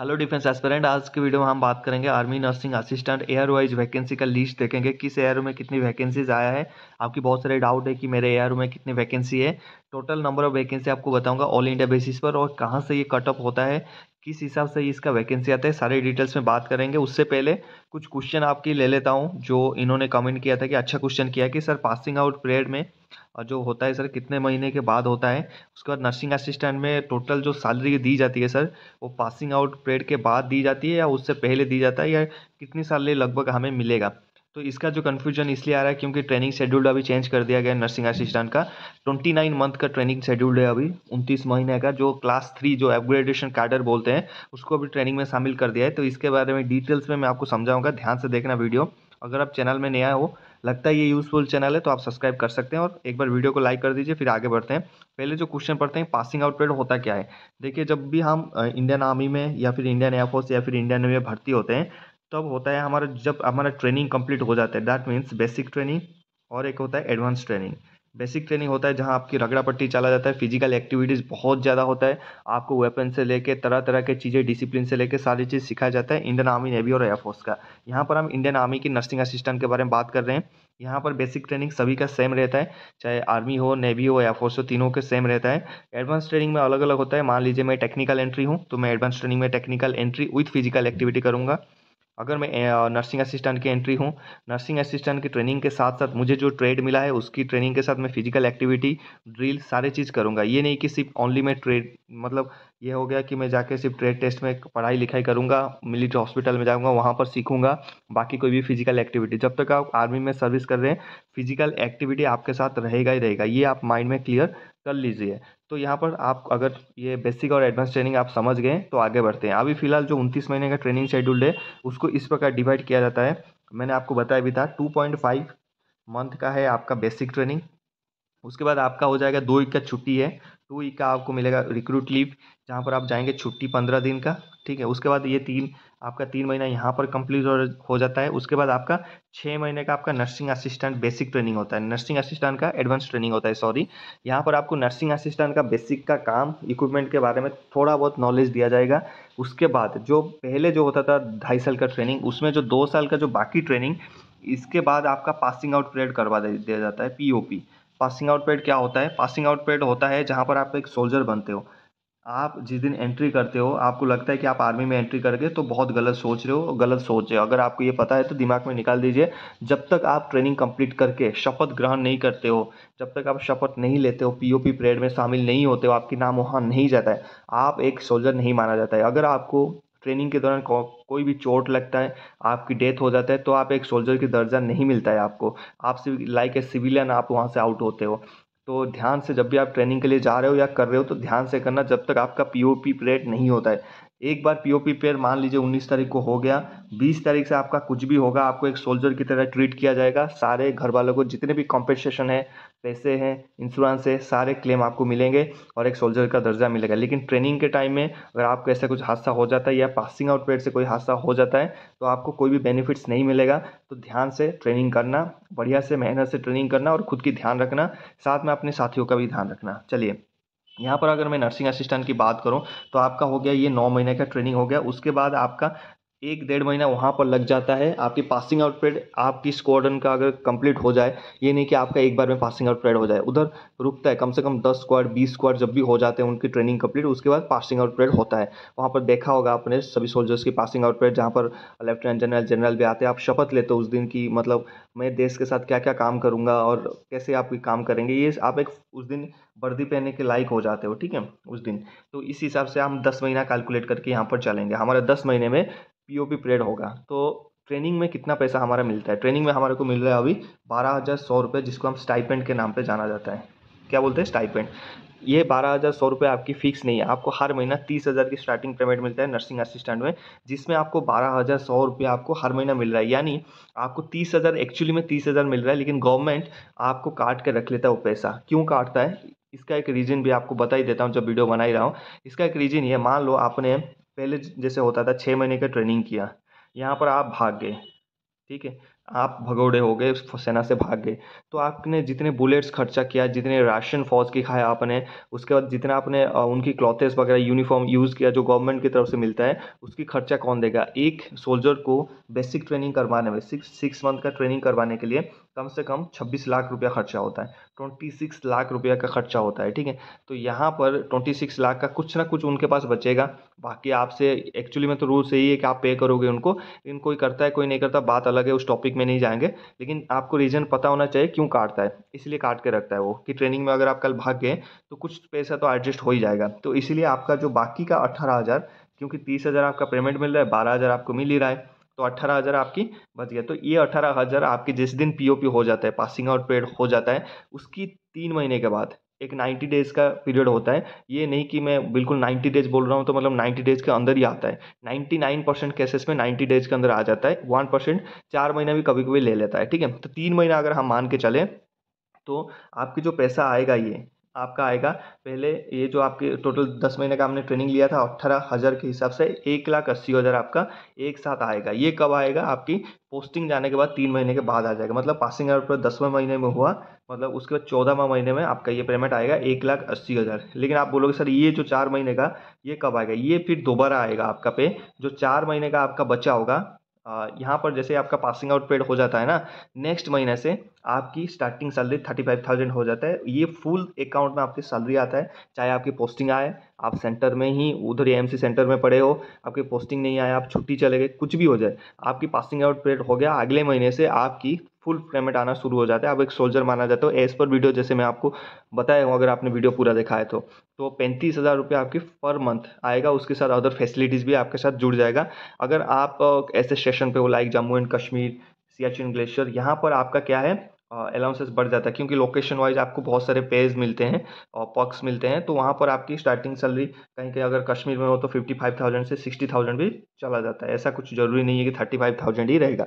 Hello defence aspirant आज के video में हम बात करेंगे army nursing assistant year wise vacancy का लिस्ट देखेंगे किस एयर में कितनी वैकेंसीज आया है। आपकी बहुत सारे डाउट है कि मेरे एयर में कितनी वैकेंसी है। टोटल नंबर ऑफ़ वैकेंसी आपको बताऊँगा ऑल इंडिया बेसिस पर और कहाँ से ये कट ऑफ़ होता है। किस हिसाब से इसका वैकेंसी आता है, सारे डिटेल्स में बात करेंगे। उससे पहले कुछ क्वेश्चन आपकी ले लेता हूँ, जो इन्होंने कमेंट किया था कि अच्छा क्वेश्चन किया कि सर पासिंग आउट पीरियड में जो होता है सर, कितने महीने के बाद होता है, उसके बाद नर्सिंग असिस्टेंट में टोटल जो सैलरी दी जाती है सर, वो पासिंग आउट पीरियड के बाद दी जाती है या उससे पहले दी जाता है या कितनी सैलरी लगभग हमें मिलेगा? तो इसका जो कन्फ्यूज़न इसलिए आ रहा है क्योंकि ट्रेनिंग शेड्यूल अभी चेंज कर दिया गया नर्सिंग असिस्टेंट का। ट्वेंटी नाइन मंथ का ट्रेनिंग शेड्यूल है अभी, उनतीस महीने का, जो क्लास थ्री जो अपग्रेडेशन कार्डर बोलते हैं, उसको अभी ट्रेनिंग में शामिल कर दिया है। तो इसके बारे में डिटेल्स में मैं आपको समझाऊँगा, ध्यान से देखना वीडियो अगर आप चैनल में नया हो, लगता है ये यूज़फुल चैनल है तो आप सब्सक्राइब कर सकते हैं और एक बार वीडियो को लाइक कर दीजिए, फिर आगे बढ़ते हैं। पहले जो क्वेश्चन पढ़ते हैं पासिंग आउट पीरियड होता क्या है? देखिए, जब भी हम इंडियन आर्मी में या फिर इंडियन एयरफोर्स या फिर इंडियन नेवी में भर्ती होते हैं तब होता है हमारा, जब हमारा ट्रेनिंग कंप्लीट हो जाता है दैट मीन्स बेसिक ट्रेनिंग और एक होता है एडवांस ट्रेनिंग बेसिक ट्रेनिंग होता है जहाँ आपकी रगड़ा पट्टी चला जाता है फ़िज़िकल एक्टिविटीज़ बहुत ज़्यादा होता है, आपको वेपन से लेके तरह तरह के चीज़ें डिसिप्लिन से लेके सारी चीज़ सिखाया जाता है इंडियन आर्मी नेवी और एयरफोर्स का. यहाँ पर हम इंडियन आर्मी की नर्सिंग असिस्टेंट के बारे में बात कर रहे हैं. यहाँ पर बेसिक ट्रेनिंग सभी का सेम रहता है, चाहे आर्मी हो नेवी हो एयरफोर्स हो, तीनों के सेम रहता है. एडवांस ट्रेनिंग में अलग अलग होता है. मान लीजिए मैं टेक्निकल एंट्री हूँ तो मैं एडवांस ट्रेनिंग में technical entry with physical activity करूँगा. अगर मैं नर्सिंग असिस्टेंट की एंट्री हूँ, नर्सिंग असिस्टेंट की ट्रेनिंग के साथ साथ मुझे जो ट्रेड मिला है, उसकी ट्रेनिंग के साथ मैं फ़िज़िकल एक्टिविटी, ड्रिल सारे चीज़ करूँगा। ये नहीं कि सिर्फ़ ओनली मैं ट्रेड मतलब ये हो गया कि मैं जाके सिर्फ़ ट्रेड टेस्ट में पढ़ाई लिखाई करूँगा, मिलिट्री हॉस्पिटल में जाऊँगा, वहाँ पर सीखूँगा, बाकी कोई भी फ़िज़िकल एक्टिविटी। जब तक आप आर्मी में सर्विस कर रहे हैं, फ़िज़िकल एक्टिविटी आपके साथ रहेगा ही रहेगा, ये आप माइंड में क्लियर कर लीजिए। तो यहाँ पर आप अगर ये बेसिक और एडवांस ट्रेनिंग आप समझ गए तो आगे बढ़ते हैं। अभी फ़िलहाल जो उनतीस महीने का ट्रेनिंग शेड्यूल है, उसको इस प्रकार डिवाइड किया जाता है। मैंने आपको बताया भी था टू पॉइंट फाइव मंथ का है आपका बेसिक ट्रेनिंग उसके बाद आपका हो जाएगा दो वीक का छुट्टी है टू वीक का आपको मिलेगा रिक्रूट लीव जहाँ पर आप जाएँगे छुट्टी पंद्रह दिन का, ठीक है? उसके बाद ये तीन, आपका तीन महीना यहाँ पर कंप्लीट हो जाता है। उसके बाद आपका छः महीने का आपका नर्सिंग असिस्टेंट बेसिक ट्रेनिंग होता है। नर्सिंग असिस्टेंट का एडवांस ट्रेनिंग होता है सॉरी यहाँ पर आपको नर्सिंग असिस्टेंट का बेसिक का काम इक्विपमेंट के बारे में थोड़ा बहुत नॉलेज दिया जाएगा। उसके बाद जो पहले जो होता था ढाई साल का ट्रेनिंग उसमें जो दो साल का जो बाकी ट्रेनिंग इसके बाद आपका पासिंग आउट पीरियड करवा दिया जाता है पीओपी पासिंग आउट पीरियड क्या होता है? पासिंग आउट पीरियड होता है जहाँ पर आप एक सोल्जर बनते हो। आप जिस दिन एंट्री करते हो, आपको लगता है कि आप आर्मी में एंट्री करके तो बहुत गलत सोच रहे हो, गलत सोच रहे हो। अगर आपको ये पता है तो दिमाग में निकाल दीजिए, जब तक आप ट्रेनिंग कंप्लीट करके शपथ ग्रहण नहीं करते हो, जब तक आप शपथ नहीं लेते हो पीओपी परेड में शामिल नहीं होते हो, आपके नाम वहाँ नहीं जाता है। आप एक सोल्जर नहीं माना जाता है। अगर आपको ट्रेनिंग के दौरान कोई भी चोट लगता है, आपकी डेथ हो जाता है तो आप एक सोल्जर की दर्जा नहीं मिलता है आपको। आप लाइक ए सिविलियन, आप वहाँ से आउट होते हो। तो ध्यान से जब भी आप ट्रेनिंग के लिए जा रहे हो या कर रहे हो तो ध्यान से करना जब तक आपका पी ओ पी पीरियड नहीं होता है। एक बार पी ओ पी पीरियड मान लीजिए उन्नीस तारीख को हो गया, बीस तारीख से आपका कुछ भी होगा, आपको एक सोल्जर की तरह ट्रीट किया जाएगा, सारे घर वालों को जितने भी कॉम्पेसेशन है, पैसे हैं इंश्योरेंस है, सारे क्लेम आपको मिलेंगे और एक सोल्जर का दर्जा मिलेगा। लेकिन ट्रेनिंग के टाइम में अगर आपको ऐसा कुछ हादसा हो जाता है या पासिंग आउट पीरियड से कोई हादसा हो जाता है तो आपको कोई भी बेनिफिट्स नहीं मिलेगा। तो ध्यान से ट्रेनिंग करना, बढ़िया से मेहनत से ट्रेनिंग करना और खुद की ध्यान रखना, साथ में अपने साथियों का भी ध्यान रखना। चलिए यहाँ पर अगर मैं नर्सिंग असिस्टेंट की बात करूँ तो आपका हो गया ये नौ महीने का ट्रेनिंग हो गया। उसके बाद आपका एक डेढ़ महीना वहाँ पर लग जाता है। आपकी पासिंग आउट पीरियड आपकी स्क्वाडन का अगर कंप्लीट हो जाए, ये नहीं कि आपका एक बार में पासिंग आउट पीरियड हो जाए। उधर रुकता है, कम से कम दस स्क्वाड बीस स्क्वाड जब भी हो जाते हैं, उनकी ट्रेनिंग कंप्लीट उसके बाद पासिंग आउट पीरियड होता है। वहाँ पर देखा होगा आपने सभी सोल्जर्स की पासिंग आउट पीरियड जहाँ पर लेफ्टिनेंट जनरल जनरल भी आते हैं, आप शपथ लेते हो उस दिन की मतलब मैं देश के साथ क्या क्या काम करूँगा और कैसे आप काम करेंगे, ये आप एक उस दिन वर्दी पहनने के लायक हो जाते हो, ठीक है? उस दिन। तो इस हिसाब से हम दस महीना कैलकुलेट करके यहाँ पर चलेंगे। हमारे दस महीने में पीओपी पीरियड होगा। तो ट्रेनिंग में कितना पैसा हमारा मिलता है? ट्रेनिंग में हमारे को मिल रहा है अभी बारह हज़ार सौ रुपये जिसको हम स्टाइपेंट के नाम पे जाना जाता है। क्या बोलते हैं? स्टाइपेंट ये बारह हज़ार सौ रुपये आपकी फ़िक्स नहीं है। आपको हर महीना तीस हज़ार की स्टार्टिंग पेमेंट मिलता है नर्सिंग असिस्टेंट में, जिसमें आपको बारह हज़ार सौ रुपये आपको हर महीना मिल रहा है। यानी आपको तीस हज़ार एक्चुअली में तीस हज़ार मिल रहा है, लेकिन गवर्नमेंट आपको काट के रख लेता है वो पैसा। क्यों काटता है? इसका एक रीज़न भी आपको बता ही देता हूँ, जब वीडियो बना ही रहा हूँ। इसका एक रीज़न ये मान लो आपने पहले जैसे होता था छः महीने का ट्रेनिंग किया। यहाँ पर आप भाग गए, ठीक है? आप भगोड़े हो गए सेना से भाग गए। तो आपने जितने बुलेट्स खर्चा किया, जितने राशन फौज की खाया आपने, उसके बाद जितना आपने उनकी क्लॉथेस वगैरह यूनिफॉर्म यूज़ किया, जो गवर्नमेंट की तरफ़ से मिलता है, उसकी खर्चा कौन देगा? एक सोल्जर को बेसिक ट्रेनिंग करवाने में सिक्स सिक्स मंथ का ट्रेनिंग करवाने के लिए कम से कम छब्बीस लाख रुपया खर्चा होता है। ट्वेंटी सिक्स लाख रुपया का खर्चा होता है, ठीक है? तो यहाँ पर ट्वेंटी सिक्स लाख का कुछ ना कुछ उनके पास बचेगा। बाकी आपसे एक्चुअली में तो रूल सही है कि आप पे करोगे उनको। लेकिन कोई करता है, कोई नहीं करता, बात अलग है, उस टॉपिक में नहीं जाएँगे। लेकिन आपको रीज़न पता होना चाहिए क्यों काटता है। इसलिए काट के रखता है वो कि ट्रेनिंग में अगर आप कल भाग गए तो कुछ पैसा तो एडजस्ट हो ही जाएगा। तो इसीलिए आपका जो बाकी का अट्ठारह क्योंकि तीस हज़ार आपका पेमेंट मिल रहा है, बारह हज़ार आपको मिल ही रहा है। तो अट्ठारह हज़ार आपकी बच गया। तो ये अट्ठारह हज़ार आपकी जिस दिन पीओपी हो जाता है पासिंग आउट पीरियड हो जाता है, उसकी तीन महीने के बाद, एक नाइन्टी डेज़ का पीरियड होता है। ये नहीं कि मैं बिल्कुल नाइन्टी डेज़ बोल रहा हूँ तो मतलब नाइन्टी डेज़ के अंदर ही आता है। नाइन्टी नाइन परसेंट केसेस में नाइन्टी डेज़ के अंदर आ जाता है। वन परसेंट चार महीना भी कभी कभी ले लेता है, ठीक है? तो तीन महीना अगर हम मान के चलें तो आपकी जो पैसा आएगा ये आपका आएगा। पहले ये जो आपके टोटल दस महीने का आपने ट्रेनिंग लिया था अट्ठारह हज़ार के हिसाब से एक लाख अस्सी हज़ार आपका एक साथ आएगा। ये कब आएगा? आपकी पोस्टिंग जाने के बाद तीन महीने के बाद आ जाएगा। मतलब पासिंग आउट पर दसवें महीने में हुआ मतलब उसके बाद चौदहवा महीने में आपका ये पेमेंट आएगा एक लाख अस्सी हज़ार। लेकिन आप बोलोगे, सर, ये जो चार महीने का, ये कब आएगा? ये फिर दोबारा आएगा आपका पे जो चार महीने का आपका बचा होगा यहाँ पर जैसे आपका पासिंग आउट पेड हो जाता है ना नेक्स्ट महीने से आपकी starting salary thirty five thousand हो जाता है। ये फुल अकाउंट में आपकी सैलरी आता है। चाहे आपकी पोस्टिंग आए, आप सेंटर में ही, उधर एम सेंटर में पड़े हो, आपकी पोस्टिंग नहीं आए, आप छुट्टी चले गए, कुछ भी हो जाए, आपकी पासिंग आउट पीरियड हो गया, अगले महीने से आपकी फुल पेमेंट आना शुरू हो जाता है। आप एक सोल्जर माना जाता है। एज़ पर वीडियो जैसे मैं आपको बताया हूँ, अगर आपने वीडियो पूरा देखा है तो। तो पैंतीस हज़ार रुपये आपकी पर मंथ आएगा। उसके साथ अदर फैसिलिटीज़ भी आपके साथ जुड़ जाएगा। अगर आप ऐसे स्टेशन पे हो like Jammu and Kashmir Siachen glacier, यहाँ पर आपका क्या है अलाउंसेस बढ़ जाता है, क्योंकि लोकेशन वाइज आपको बहुत सारे पेज मिलते हैं और पक्स मिलते हैं तो वहाँ पर आपकी स्टार्टिंग सैलरी कहीं कहीं अगर कश्मीर में हो तो फिफ्टी फाइव थाउज़ेंड से सिक्सटी थाउज़ेंड भी चला जाता है। ऐसा कुछ ज़रूरी नहीं है कि थर्टी फाइव थाउज़ेंड ही रहेगा।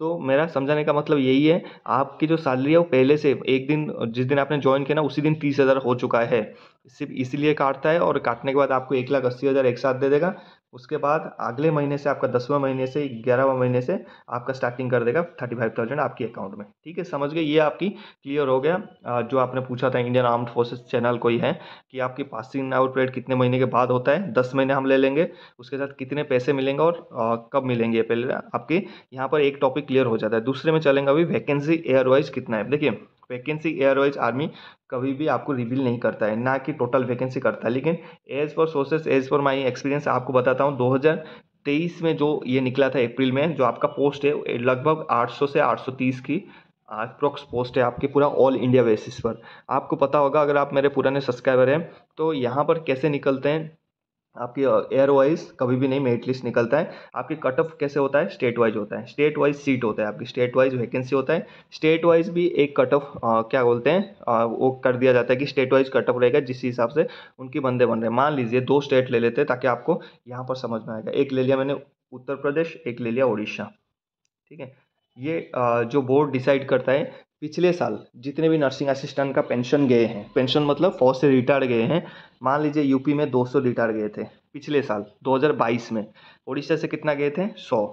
तो मेरा समझाने का मतलब यही है, आपकी जो सैलरी है वो पहले से एक दिन, जिस दिन आपने ज्वाइन किया ना, उसी दिन तीस हज़ार हो चुका है। सिर्फ़ इसीलिए काटता है और काटने के बाद आपको एक लाख अस्सी हज़ार एक साथ दे देगा उसके बाद अगले महीने से आपका दसवें महीने से ग्यारहवें महीने से आपका स्टार्टिंग कर देगा थर्टी फाइव थाउज़ेंड आपकी अकाउंट में। ठीक है, समझ गए? ये आपकी क्लियर हो गया। जो आपने पूछा था इंडियन आर्म्ड फोर्सेस चैनल को ही है कि आपकी पासिंग आउट पीरियड कितने महीने के बाद होता है? दस महीने हम ले लेंगे, उसके साथ कितने पैसे मिलेंगे और कब मिलेंगे पहले आपके यहाँ पर एक टॉपिक क्लियर हो जाता है। दूसरे में चलेंगे अभी वैकेंसी एयर वाइज कितना है? देखिए वैकेंसी एयर वाइज आर्मी कभी भी आपको रिवील नहीं करता है, ना कि टोटल वैकेंसी करता है। लेकिन as per sources as per my experience आपको बताता हूँ 2023 में जो ये निकला था अप्रैल में, जो आपका पोस्ट है लगभग 800 से 830 की अप्रोक्स पोस्ट है आपके पूरा ऑल इंडिया बेसिस पर। आपको पता होगा, अगर आप मेरे पुराने सब्सक्राइबर हैं तो यहाँ पर कैसे निकलते हैं आपकी एयर वाइज कभी भी नहीं, मेरिट लिस्ट निकलता है। आपकी कट ऑफ़ कैसे होता है? स्टेट वाइज होता है। स्टेट वाइज सीट होता है आपकी। स्टेट वाइज वैकेंसी होता है। स्टेट वाइज भी एक कट ऑफ़ क्या बोलते हैं वो कर दिया जाता है कि स्टेट वाइज कट ऑफ़ रहेगा जिस हिसाब से उनके बंदे बन रहे हैं। मान लीजिए दो स्टेट ले लेते हैं ताकि आपको यहाँ पर समझ में आएगा। एक ले लिया मैंने उत्तर प्रदेश, एक ले लिया उड़ीसा ठीक है? ये जो बोर्ड डिसाइड करता है पिछले साल जितने भी नर्सिंग असिस्टेंट का पेंशन गए हैं, पेंशन मतलब फौज से रिटायर गए हैं, मान लीजिए यूपी में 200 रिटायर गए थे पिछले साल 2022 में उड़ीसा से कितना गए थे? 100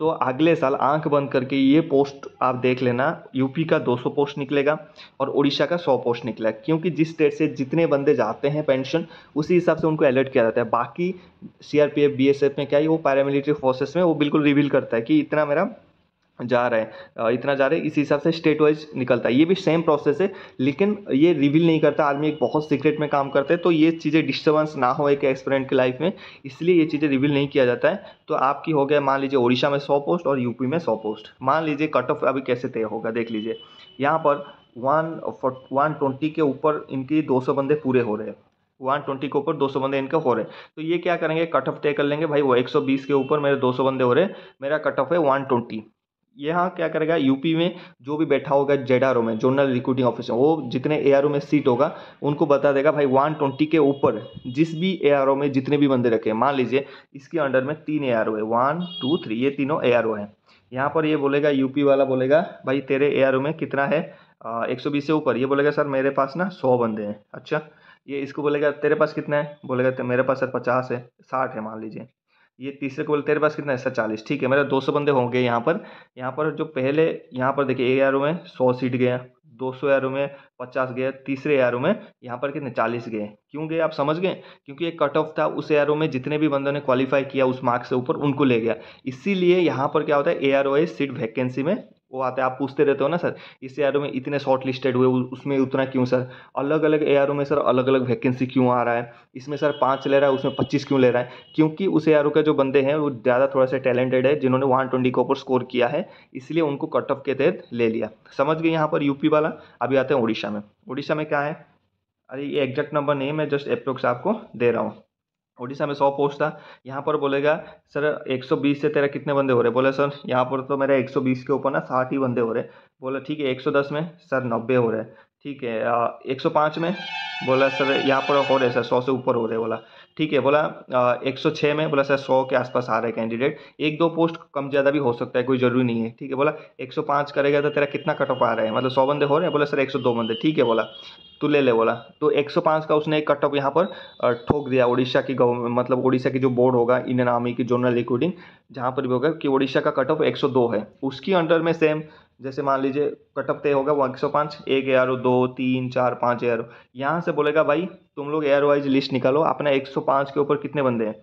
तो अगले साल आँख बंद करके ये पोस्ट आप देख लेना, यूपी का 200 पोस्ट निकलेगा और उड़ीसा का 100 पोस्ट निकलेगा क्योंकि जिस स्टेट से जितने बंदे जाते हैं पेंशन, उसी हिसाब से उनको अलर्ट किया जाता है। बाकी सीआरपीएफ बीएसएफ में क्या है, वो पैरामिलिट्री फोर्सेस में वो बिल्कुल रिवील करता है कि इतना मेरा जा रहा है। इतना जा रहा है, इस हिसाब से स्टेट वाइज निकलता है। ये भी सेम प्रोसेस है, लेकिन ये रिवील नहीं करता। आदमी एक बहुत सीक्रेट में काम करते हैं तो ये चीज़ें डिस्टर्बेंस ना हो एक एक्सपेरेंट की लाइफ में, इसलिए ये चीज़ें रिवील नहीं किया जाता है। तो आपकी हो गया, मान लीजिए ओडिशा में सौ पोस्ट और यूपी में सौ पोस्ट मान लीजिए कट ऑफ़ अभी कैसे तय होगा, देख लीजिए। यहाँ पर वन वन ट्वेंटी के ऊपर इनकी दो सौ बंदे पूरे हो रहे हैं। वन ट्वेंटी के ऊपर दो सौ बंदे इनके हो रहे हैं। तो ये क्या करेंगे कट ऑफ़ तय कर लेंगे, भाई वो एक सौ बीस के ऊपर मेरे दो सौ बंदे हो रहे हैं, मेरा कट ऑफ़ है वन ट्वेंटी यहाँ क्या करेगा, यूपी में जो भी बैठा होगा जेड आर ओ में, जोनल रिक्रूटिंग ऑफिसर, वो जितने ए आर ओ में सीट होगा, उनको बता देगा, भाई वन ट्वेंटी के ऊपर, जिस भी ए आर ओ में जितने भी बंदे रखे मान लीजिए, इसके अंडर में तीन ए आर ओ है, वन, टू, थ्री, ये तीनों ए है। यहाँ पर ये बोलेगा, यूपी वाला बोलेगा, भाई, तेरे ए आर ओ में कितना है? एक सौ बीस से ऊपर। ये बोलेगा, सर, मेरे पास ना सौ बंदे हैं। अच्छा ये इसको बोलेगा, तेरे पास कितना है? बोलेगा मेरे पास सर पचास है, साठ है, मान लीजिए। ये तीसरे को बोले तेरे पास कितना है? चालीस। ठीक है, मेरे दो सौ बंदे होंगे यहाँ पर। यहाँ पर जो पहले, यहाँ पर देखिए ए आर में सौ सीट गया दो सौ एरो में पचास गए, तीसरे एरो में यहाँ पर कितने? चालीस गए। क्यों गए? आप समझ गए? क्योंकि एक कट ऑफ़ था, उस एरो में जितने भी बंदों ने क्वालिफाई किया, उस मार्क्स से ऊपर उनको ले गया। इसीलिए यहाँ पर क्या होता है? A R O seat vacancy में वो आते हैं, आप पूछते रहते हो ना सर, इस ए में इतने शॉर्ट लिस्टेड हुए उसमें उतना क्यों सर? अलग अलग ए में सर अलग अलग वैकेंसी क्यों आ रहा है? इसमें सर पाँच ले रहा है, उसमें पच्चीस क्यों ले रहा है? क्योंकि उस ए के जो बंदे हैं, वो ज़्यादा थोड़ा सा टैलेंटेड है, जिन्होंने वन ट्वेंटी के ऊपर स्कोर किया है, इसलिए उनको कट ऑफ़ के तहत ले लिया। समझ गए यहाँ पर यूपी वाला? अभी आते हैं उड़ीसा में। उड़ीसा में क्या है? अरे, ये एग्जैक्ट नंबर नहीं है, मैं जस्ट अप्रोक्स आपको दे रहा हूँ। उड़ीसा में सौ पोस्ट था। यहाँ पर बोलेगा, सर 120 से तेरा कितने बंदे हो रहे? बोले, सर, यहाँ पर तो मेरे 120 के ऊपर ना साठ ही बंदे हो रहे बोले, ठीक है 110 में सर नब्बे हो रहे ठीक है एक सौ पाँच में बोला, सर, यहाँ पर हो रहे सर, सौ से ऊपर हो रहे बोला। ठीक है, बोला एक सौ छः में, बोला, सर, सौ के आसपास आ रहे कैंडिडेट एक दो पोस्ट कम ज़्यादा भी हो सकता है, कोई ज़रूरी नहीं है। ठीक है, बोला, एक सौ पाँच करेगा तो तेरा कितना कट ऑफ़ आ रहा है? मतलब सौ बंदे हो रहे हैं, बोला, सर, एक सौ दो बंदे। ठीक है, बोला, तू ले ले, बोला। तो एक सौ पाँच का उसने एक कट ऑफ़ यहाँ पर ठोक दिया उड़ीसा की गवर्नमेंट मतलब उड़ीसा की जो बोर्ड होगा इंडियन आर्मी की जोनल रिक्रूटिंग जहाँ पर भी होगा कि उड़ीसा का कट ऑफ़ एक सौ दो है। उसकी अंडर में सेम जैसे मान लीजिए कटअप तय होगा वो एक सौ पाँच एक ए दो तीन चार पाँच ए यहाँ से बोलेगा भाई तुम लोग एयर वाइज लिस्ट निकालो अपना एक सौ पाँच के ऊपर कितने बंदे हैं?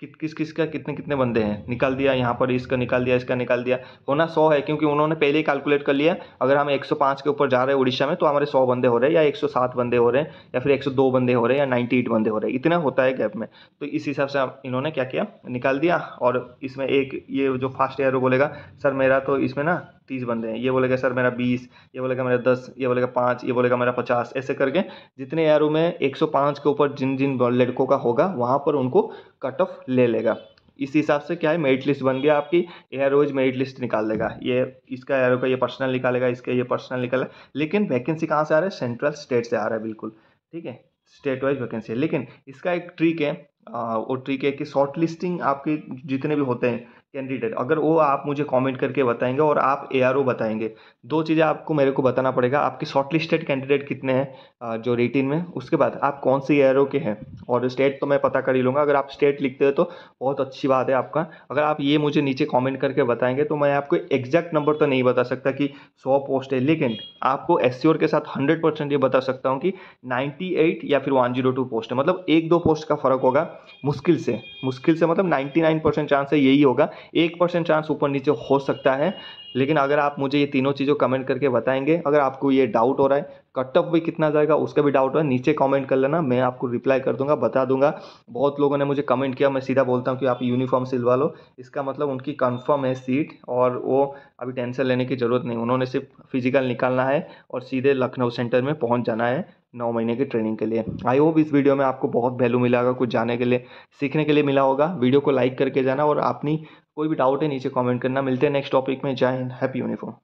कि, किस किस का कितने कितने बंदे हैं? निकाल दिया यहाँ पर इसका निकाल दिया इसका निकाल दिया। होना सौ है क्योंकि उन्होंने पहले ही कैलकुलेट कर लिया अगर हम 105 के ऊपर जा रहे हैं उड़ीसा में तो हमारे सौ बंदे हो रहे हैं या 107 बंदे हो रहे हैं या फिर 102 बंदे हो रहे हैं या 98 बंदे हो रहे हैं। इतना होता है गैप में। तो इस हिसाब से इन्होंने क्या किया? निकाल दिया और इसमें एक ये जो फास्ट एयर बोलेगा सर मेरा तो इसमें ना तीस बंदे हैं। ये बोलेगा, सर, मेरा बीस, ये बोलेगा, मेरा दस, ये बोलेगा, पाँच, ये बोलेगा, मेरा पचास। ऐसे करके जितने एरो में एक सौ पाँच के ऊपर जिन जिन लड़कों का होगा, वहाँ पर उनको कट ऑफ़ ले लेगा। इस हिसाब से क्या है मेरिट लिस्ट बन गया आपकी। एयर रोज मेरिट लिस्ट निकाल देगा। ये, इसका एरो का ये पर्सनल निकालेगा, इसका ये पर्सनल निकालेगा। लेकिन वैकेंसी कहाँ से आ रहा है? सेंट्रल स्टेट से आ रहा है, बिल्कुल। ठीक है? स्टेट वाइज वैकेंसी है। लेकिन इसका एक ट्रिक है वो ट्रिक है कि शॉर्ट लिस्टिंग आपके जितने भी होते हैं कैंडिडेट अगर वो आप मुझे कमेंट करके बताएँगे और आप ए बताएँगे, दो चीज़ें आपको मेरे को बताना पड़ेगा, आपके शॉर्ट लिस्टेड कैंडिडेट कितने हैं जो रेटिन में, उसके बाद आप कौन से एआरओ के हैं, और स्टेट तो मैं पता कर ही लूँगा, अगर आप स्टेट लिखते हो तो बहुत अच्छी बात है आपका, अगर आप ये मुझे नीचे कॉमेंट करके बताएँगे तो मैं आपको एग्जैक्ट नंबर तो नहीं बता सकता कि सौ पोस्ट है, लेकिन आपको एस के साथ हंड्रेड ये बता सकता हूँ कि नाइन्टी या फिर वन पोस्ट है मतलब एक दो पोस्ट का फ़र्क होगा मुश्किल से मुश्किल से मतलब नाइन्टी परसेंट चांस है यही होगा। एक परसेंट चांस ऊपर नीचे हो सकता है, लेकिन अगर आप मुझे ये तीनों चीज़ों कमेंट करके बताएँगे, अगर आपको ये डाउट हो रहा है कट ऑफ़ भी कितना जाएगा, उसका भी डाउट है नीचे कमेंट कर लेना, मैं आपको रिप्लाई कर दूँगा, बता दूँगा। बहुत लोगों ने मुझे कमेंट किया, मैं सीधा बोलता हूँ कि आप यूनिफॉर्म सिलवा लो। इसका मतलब उनकी कन्फर्म है सीट और वो अभी टेंशन लेने की ज़रूरत नहीं, उन्होंने सिर्फ़ फ़िज़िकल निकालना है, और सीधे लखनऊ सेंटर में पहुँच जाना है। नौ महीने की ट्रेनिंग के लिए। आई होप इस वीडियो में आपको बहुत वैल्यू मिला होगा कुछ जाने के लिए, सीखने के लिए मिला होगा। वीडियो को लाइक करके जाना और अपनी कोई भी डाउट है, नीचे कमेंट करना। मिलते हैं नेक्स्ट टॉपिक में। जय हिंद हैप्पी यूनिफॉर्म